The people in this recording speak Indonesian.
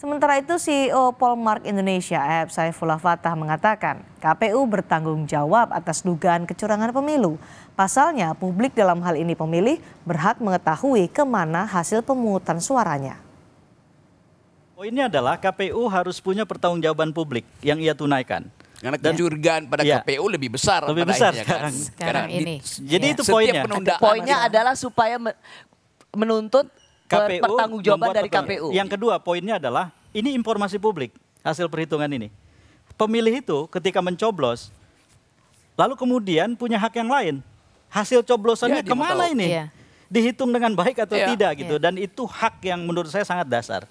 Sementara itu CEO Polmark Indonesia Eb Saifullah Fatah mengatakan KPU bertanggung jawab atas dugaan kecurangan pemilu. Pasalnya publik dalam hal ini pemilih berhak mengetahui ke mana hasil pemungutan suaranya. Poinnya adalah KPU harus punya pertanggungjawaban publik yang ia tunaikan. Karena kecurigaan pada ya. KPU lebih besar lebih pada besar akhirnya sekarang. kan. Sekarang ini. di- Jadi Ya. itu poinnya. penundaan Poinnya yang- adalah supaya me- menuntut KPU pertanggungjawaban membuat dari pertanggung- KPU. Yang kedua poinnya adalah ini informasi publik hasil perhitungan ini. Pemilih itu ketika mencoblos lalu kemudian punya hak yang lain. Hasil coblosannya Ya, ke mana ini? Iya. Dihitung dengan baik atau Iya. tidak gitu. Iya. Dan itu hak yang menurut saya sangat dasar.